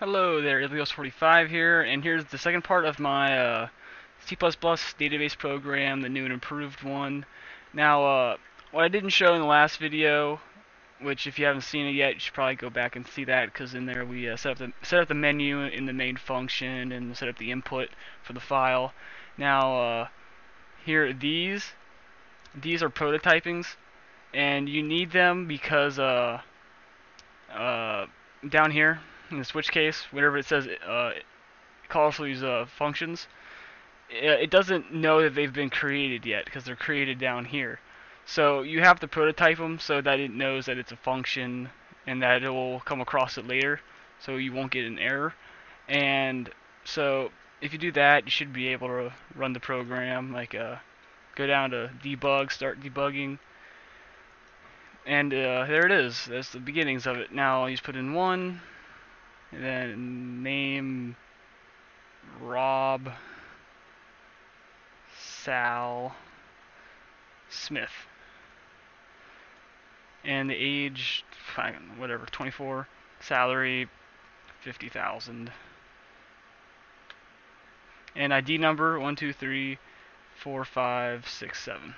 Hello there, ItalyHorse45 here, and here's the second part of my uh, C++ database program, the new and improved one. Now, uh, what I didn't show in the last video, which if you haven't seen it yet, you should probably go back and see that, because in there we uh, set, up the, set up the menu in the main function and set up the input for the file. Now, uh, here, these, these are prototypings, and you need them because uh, uh, down here, in the switch case, whenever it says uh, calls these uh, functions, it doesn't know that they've been created yet because they're created down here. So you have to prototype them so that it knows that it's a function and that it will come across it later so you won't get an error. And so if you do that, you should be able to run the program, like uh, go down to debug, start debugging, and uh, there it is. That's the beginnings of it. Now I'll just put in one, then name Rob Sal Smith. And the age, whatever, 24. Salary, 50,000. And ID number, 1234567.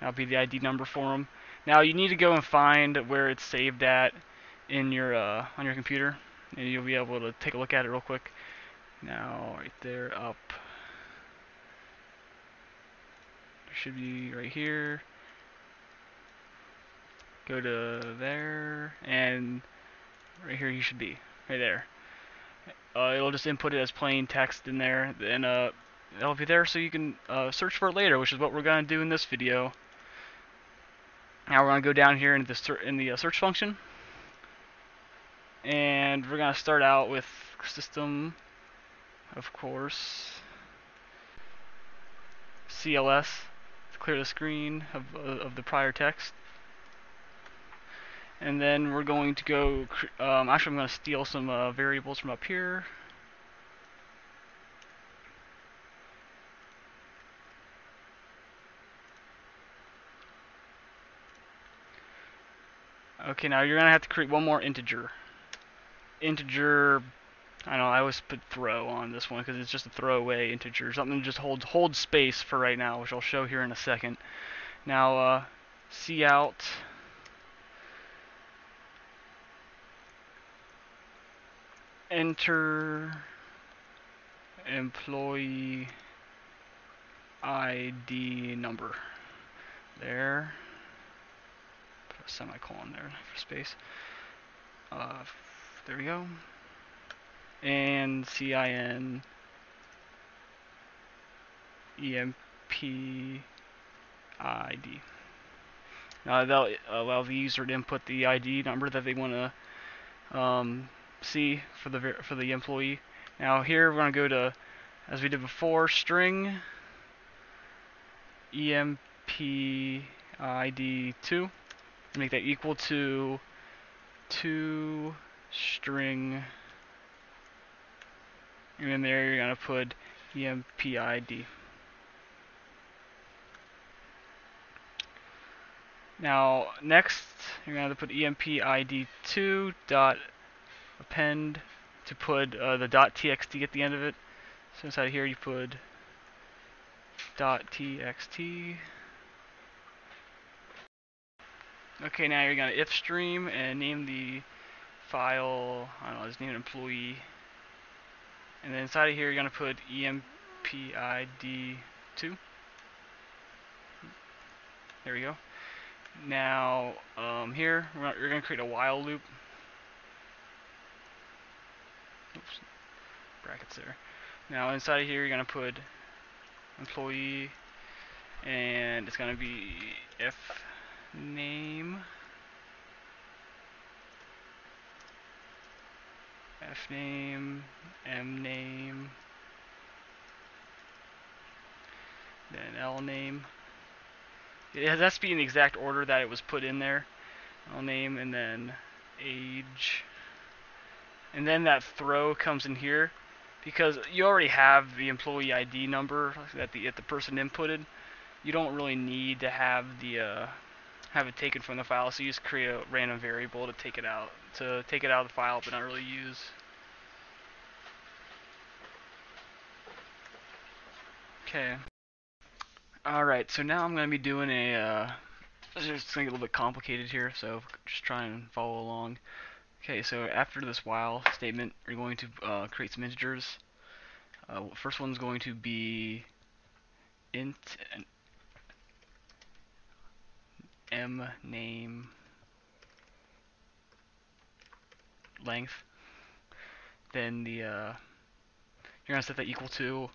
That'll be the ID number for them. Now you need to go and find where it's saved at in your uh, on your computer, and you'll be able to take a look at it real quick. Now, right there, up. Should be right here. Go to there, and right here you should be, right there. Uh, it'll just input it as plain text in there, and uh, it'll be there so you can uh, search for it later, which is what we're going to do in this video. Now we're going to go down here into the, in the uh, search function, and we're going to start out with system of course. CLS to clear the screen of, uh, of the prior text. And then we're going to go um, actually I'm going to steal some uh, variables from up here. Okay, now you're going to have to create one more integer integer. I know I always put throw on this one because it's just a throwaway integer, something just holds hold space for right now, which I'll show here in a second. Now, uh, out. Enter employee ID number. There. Put a semicolon there for space. Uh, there we go. And CIN EMP ID. Now they'll allow the user to input the ID number that they want to um, see for the for the employee. Now here we're going to go to, as we did before, string EMP ID 2. Make that equal to 2 string and in there you're going to put empid. Now next you're going to put empid2 dot append to put uh, the dot txt at the end of it. So inside here you put dot txt. Okay, now you're going to ifstream and name the file, I don't know, just name an employee. And then inside of here, you're going to put empid2. There we go. Now, um, here, you're going to create a while loop. Oops, brackets there. Now, inside of here, you're going to put employee, and it's going to be if name F name, M name, then L name. It has to be in the exact order that it was put in there. L name and then age. And then that throw comes in here because you already have the employee ID number that the, that the person inputted. You don't really need to have the uh, have it taken from the file, so you just create a random variable to take it out, to take it out of the file but not really use. Okay. Alright, so now I'm going to be doing a, uh, just get a little bit complicated here, so just try and follow along. Okay, so after this while statement, you're going to uh, create some integers. Uh, first one's going to be int m name length. Then the uh, you're gonna set that equal to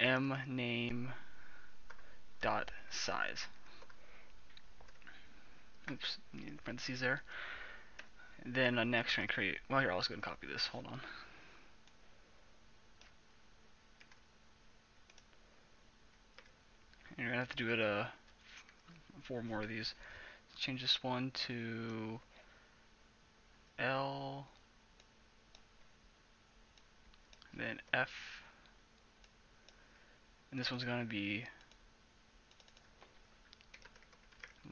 m name dot size. Oops, parentheses there. Then uh, next, we're gonna create. Well, here, I'll just go and copy this. Hold on. And you're gonna have to do it uh four more of these. Let's change this one to L, then F, and this one's gonna be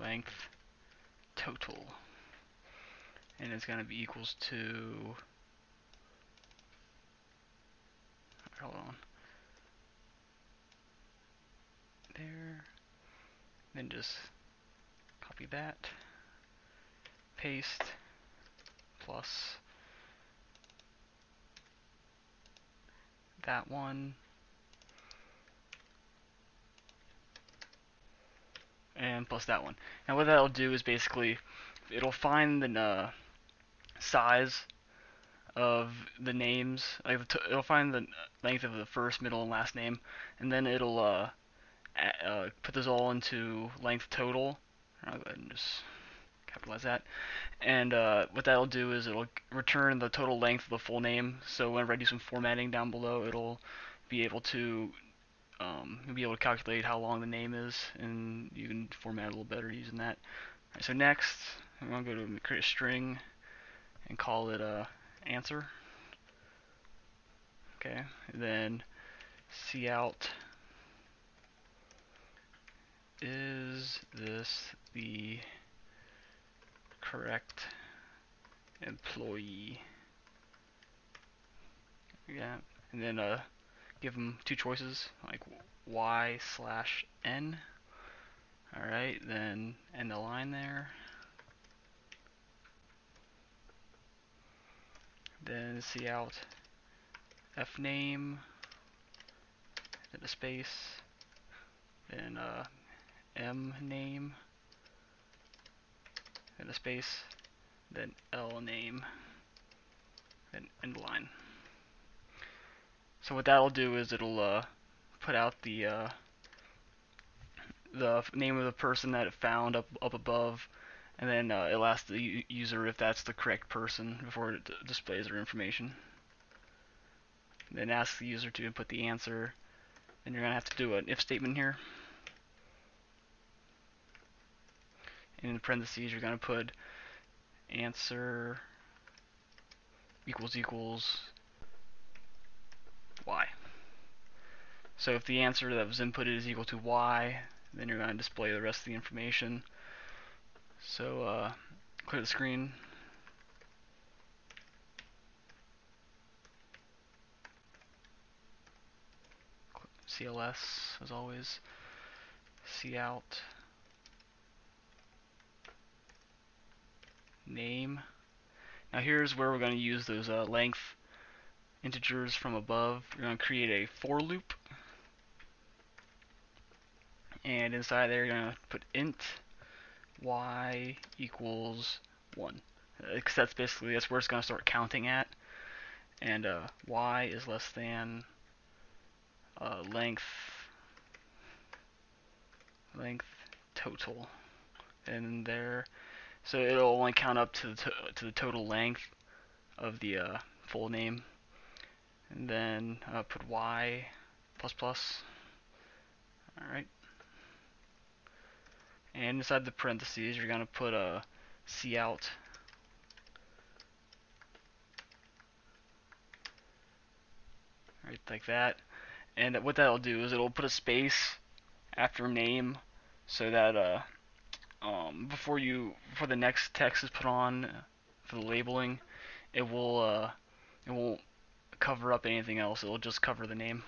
length total and it's going to be equals to hold on there then just copy that paste plus that one and plus that one. Now what that'll do is basically it'll find the uh, size of the names, like it'll find the length of the first, middle, and last name, and then it'll uh, uh, put those all into length total. I'll go ahead and just capitalize that. And uh, what that'll do is it'll return the total length of the full name. So whenever I do some formatting down below, it'll be able to um, be able to calculate how long the name is, and you can format a little better using that. Right, so next, I'm to go to create a string and call it a answer. Okay, then cout is this the correct employee? Yeah, and then uh, give them two choices, like y slash n. Alright, then end the line there. Then cout f name, then a space, then uh, m name, then a space, then l name, then end line. So what that'll do is it'll uh, put out the uh, the name of the person that it found up up above, and then uh, it'll ask the user if that's the correct person before it displays their information. Then ask the user to input the answer. and you're gonna have to do an if statement here. And in parentheses, you're gonna put answer equals equals y. So if the answer that was inputted is equal to y, then you're going to display the rest of the information. So uh, clear the screen. CLS as always. cout name. Now here's where we're going to use those uh, length integers from above. We're going to create a for loop. And inside there, you're going to put int y equals 1. Because that's basically, that's where it's going to start counting at. And uh, y is less than uh, length length total and there so it'll only count up to the to, to the total length of the uh, full name and then uh, put y plus plus. Alright. And inside the parentheses, you're going to put a cout. Right, like that. And what that'll do is it'll put a space after name so that uh, um, before you before the next text is put on for the labeling, it will uh, it won't cover up anything else. It'll just cover the name.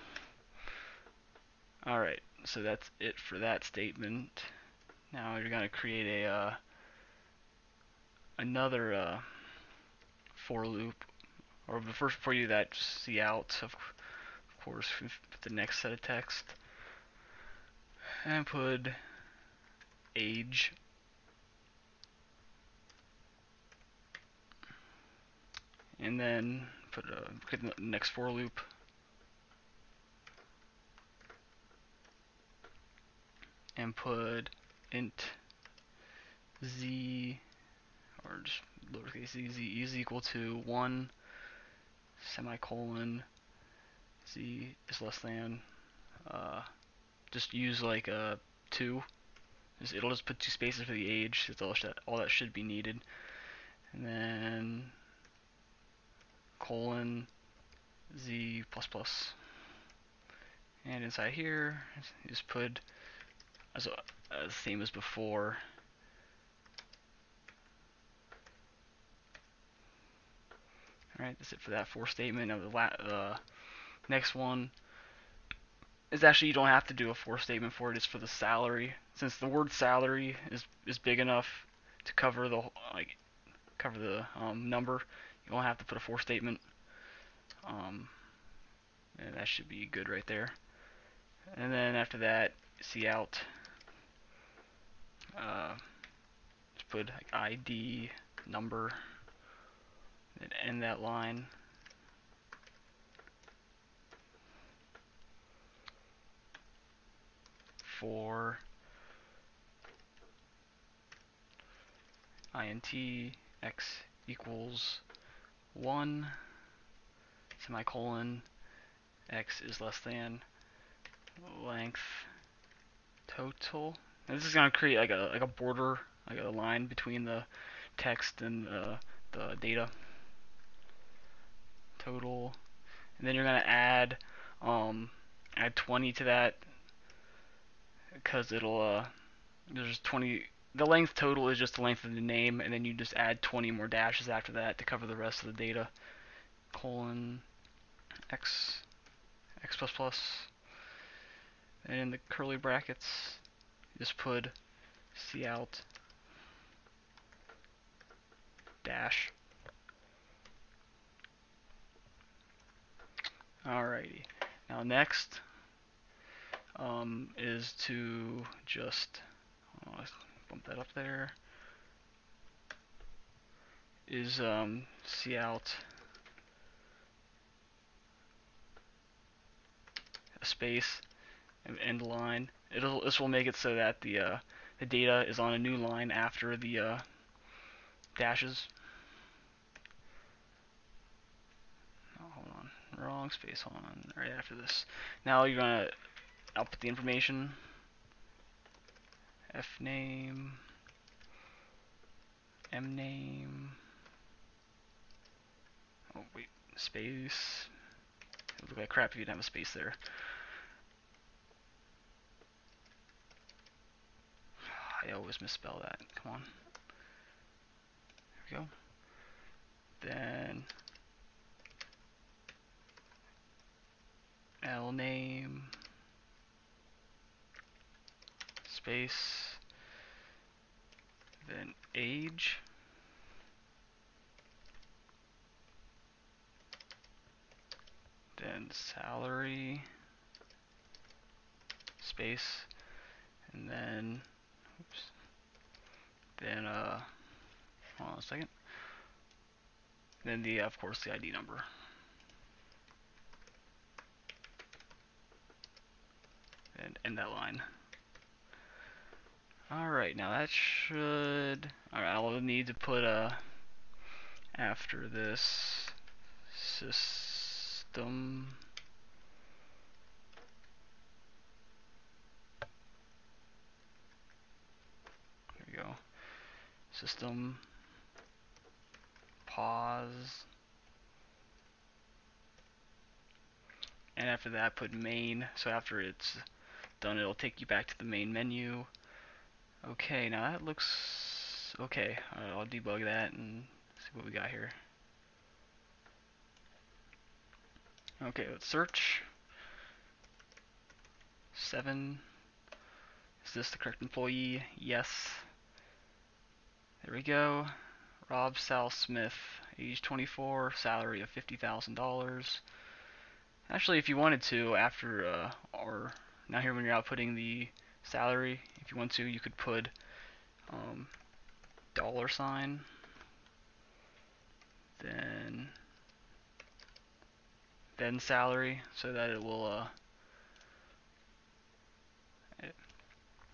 All right, so that's it for that statement. Now you're gonna create a uh, another uh, for loop, or the first before you that, cout of, course the next set of text, and put age and then put a the next for loop. And put int z or just lowercase z, z is equal to 1 semicolon z is less than uh, just use like a 2 it'll just put two spaces for the age that's all, all that should be needed. And then colon z plus plus and inside here just put as, as same as before Alright, that's it for that for statement. Now the uh, next one is actually you don't have to do a for statement for it. It's for the salary. Since the word salary is is big enough to cover the like cover the um, number, you won't have to put a for statement. Um, and that should be good right there. And then after that, cout. Uh, just put like ID number and end that line. For int x equals 1 semicolon x is less than length total. And this is going to create like a like a border, like a line between the text and uh, the data total. And then you're going to add um, add 20 to that because it'll uh, there's 20 the length total is just the length of the name and then you just add 20 more dashes after that to cover the rest of the data. Colon x x plus plus. And in the curly brackets just put cout dash. Alrighty. Now next um, is to just oh, bump that up there. Is um, cout a space and end line. It'll this will make it so that the uh, the data is on a new line after the uh, dashes. wrong space, hold on, right after this. Now you're gonna output the information, f name, m name, oh wait, space, it would look like crap if you didn't have a space there. I always misspell that, come on. There we go. Then L name space then age. Then salary space and then oops then uh hold on a second. Then the of course the ID number. And end that line. Alright, now that should... Alright, I'll need to put a... After this... System... There we go. System... Pause... And after that, put main, so after it's done it'll take you back to the main menu Okay, now that looks okay. I'll debug that and see what we got here. Okay, let's search. Seven. Is this the correct employee? Yes. There we go. Rob Sal Smith, age 24, salary of $50,000. Actually, if you wanted to, after, uh, or now here when you're outputting the salary, if you want to, you could put um, dollar sign, then then salary, so that it will uh, it,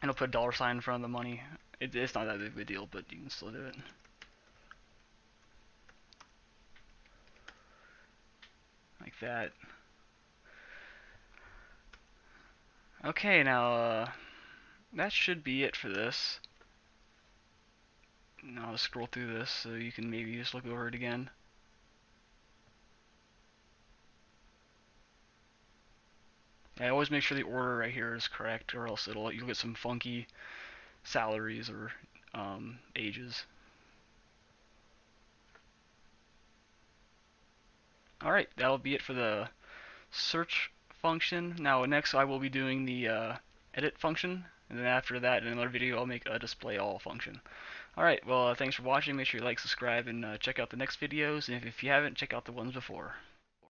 it'll put a dollar sign in front of the money. It, it's not that big of a deal, but you can still do it. Like that. Okay, now, uh, that should be it for this. Now I'll scroll through this so you can maybe just look over it again. I always make sure the order right here is correct, or else it'll you'll get some funky salaries or um, ages. Alright, that'll be it for the search function. Now next I will be doing the uh, edit function, and then after that in another video I'll make a display all function. Alright, well uh, thanks for watching, make sure you like, subscribe, and uh, check out the next videos, and if, if you haven't, check out the ones before.